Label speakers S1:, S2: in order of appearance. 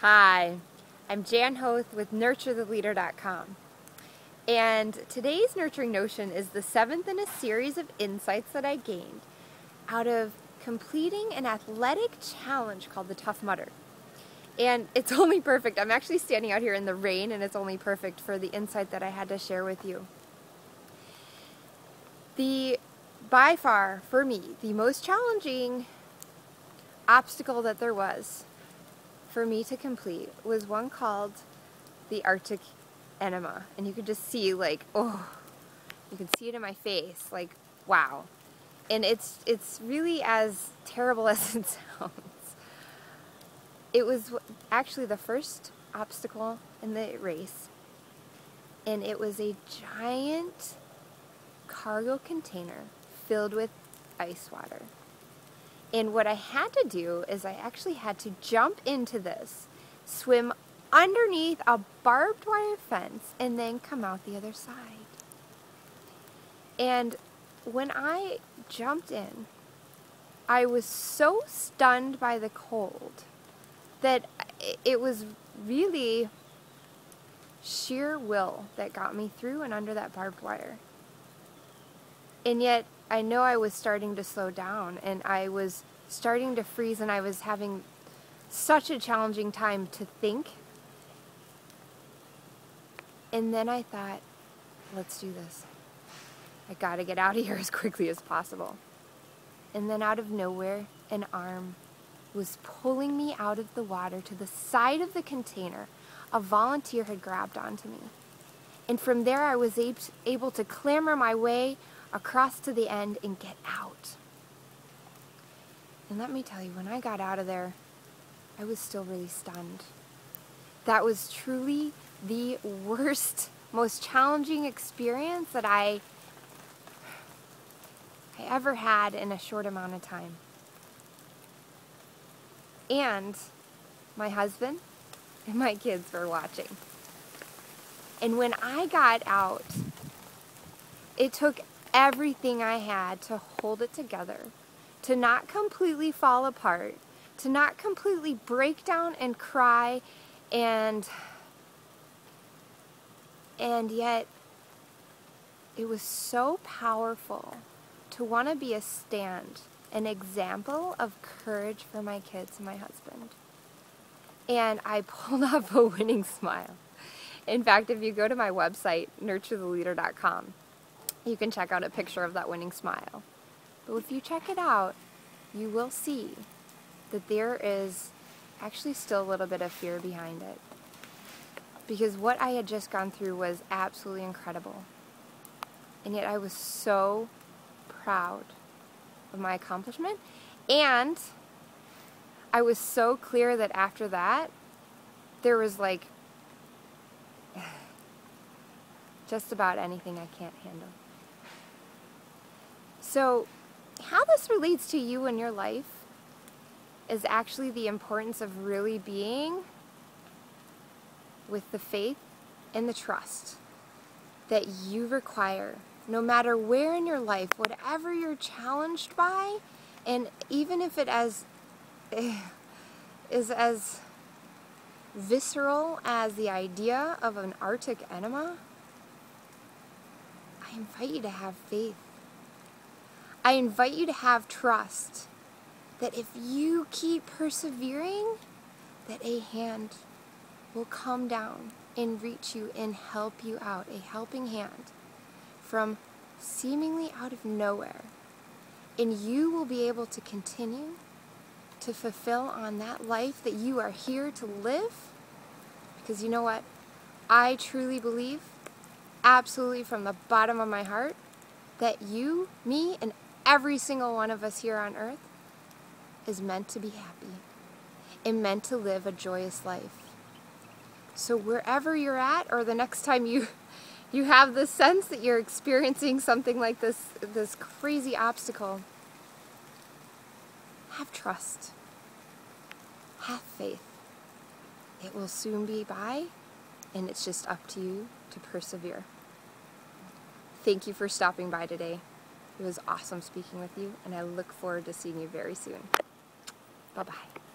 S1: Hi, I'm Jan Hoath with NurtureTheLeader.com. And today's Nurturing Notion is the seventh in a series of insights that I gained out of completing an athletic challenge called the Tough Mudder. And it's only perfect. I'm actually standing out here in the rain, and it's only perfect for the insight that I had to share with you. The, by far, for me, the most challenging obstacle that there was for me to complete was one called the Arctic Enema. And you could just see, like, oh, you can see it in my face, like, wow. And it's, it's really as terrible as it sounds. It was actually the first obstacle in the race, and it was a giant cargo container filled with ice water. And what I had to do is I actually had to jump into this, swim underneath a barbed wire fence, and then come out the other side. And when I jumped in, I was so stunned by the cold that it was really sheer will that got me through and under that barbed wire. And yet, I know I was starting to slow down and I was starting to freeze and I was having such a challenging time to think. And then I thought, let's do this. I gotta get out of here as quickly as possible. And then out of nowhere, an arm was pulling me out of the water to the side of the container. A volunteer had grabbed onto me. And from there, I was able to clamber my way across to the end and get out. And let me tell you, when I got out of there, I was still really stunned. That was truly the worst, most challenging experience that I, I ever had in a short amount of time. And my husband and my kids were watching. And when I got out, it took everything I had to hold it together, to not completely fall apart, to not completely break down and cry and and yet it was so powerful to want to be a stand, an example of courage for my kids and my husband. And I pulled off a winning smile. In fact, if you go to my website, nurturetheleader.com, you can check out a picture of that winning smile. But if you check it out, you will see that there is actually still a little bit of fear behind it. Because what I had just gone through was absolutely incredible. And yet I was so proud of my accomplishment. And I was so clear that after that, there was like just about anything I can't handle. So, how this relates to you and your life is actually the importance of really being with the faith and the trust that you require no matter where in your life, whatever you're challenged by, and even if it as is as visceral as the idea of an Arctic enema, I invite you to have faith I invite you to have trust that if you keep persevering, that a hand will come down and reach you and help you out, a helping hand from seemingly out of nowhere. And you will be able to continue to fulfill on that life that you are here to live. Because you know what? I truly believe, absolutely from the bottom of my heart, that you, me, and every single one of us here on earth is meant to be happy and meant to live a joyous life. So wherever you're at or the next time you you have the sense that you're experiencing something like this this crazy obstacle, have trust. Have faith. It will soon be by and it's just up to you to persevere. Thank you for stopping by today. It was awesome speaking with you, and I look forward to seeing you very soon. Bye bye.